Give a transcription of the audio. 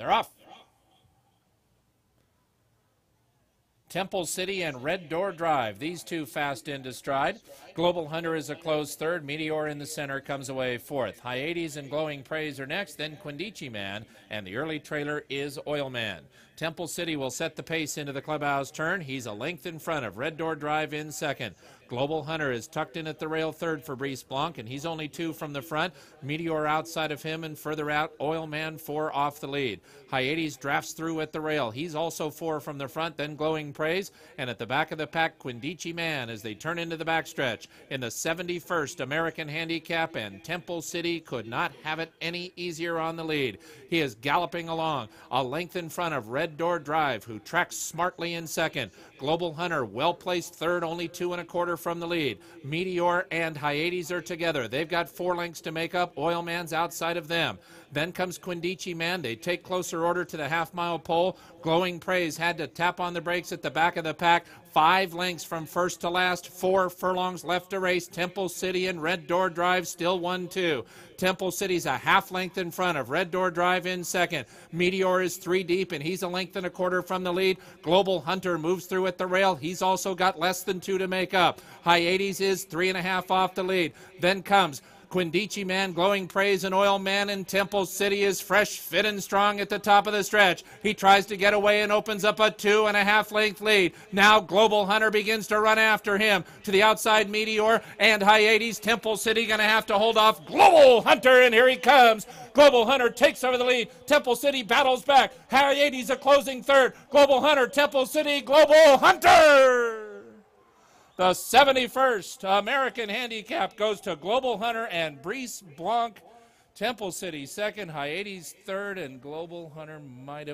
They're off. Temple City and Red Door Drive. These two fast into stride. Global Hunter is a close third. Meteor in the center comes away fourth. Hyades and Glowing Praise are next. Then Quindici Man. And the early trailer is Oil Man. Temple City will set the pace into the clubhouse turn. He's a length in front of Red Door Drive in second. Global Hunter is tucked in at the rail third for Brice Blanc, and he's only two from the front. Meteor outside of him, and further out, Oil Man four off the lead. Hyades drafts through at the rail. He's also four from the front, then Glowing Praise, and at the back of the pack, Quindici Man as they turn into the backstretch in the 71st American Handicap, and Temple City could not have it any easier on the lead. He is galloping along, a length in front of Red Door Drive, who tracks smartly in second. Global Hunter, well placed third, only two and a quarter from the lead. Meteor and Hyades are together. They've got four lengths to make up. Oil Man's outside of them. Then comes Quindici Man. They take closer order to the half mile pole. Glowing Praise had to tap on the brakes at the back of the pack. Five lengths from first to last. Four furlongs left to race. Temple City and Red Door Drive still 1 2. Temple City's a half length in front of Red Door Drive in second. Meteor is three deep and he's a length and a quarter from the lead. Global Hunter moves through at the rail. He's also got less than two to make up. Hyades is three and a half off the lead. Then comes Quindici Man, Glowing Praise, and Oil Man in Temple City is fresh, fit, and strong at the top of the stretch. He tries to get away and opens up a two and a half length lead. Now Global Hunter begins to run after him to the outside Meteor and Hyades. Temple City going to have to hold off Global Hunter, and here he comes. Global Hunter takes over the lead. Temple City battles back. Hyades a closing third. Global Hunter, Temple City, Global Hunter. The 71st American Handicap goes to Global Hunter and Brice Blanc. Temple City second, Hyades third, and Global Hunter might have.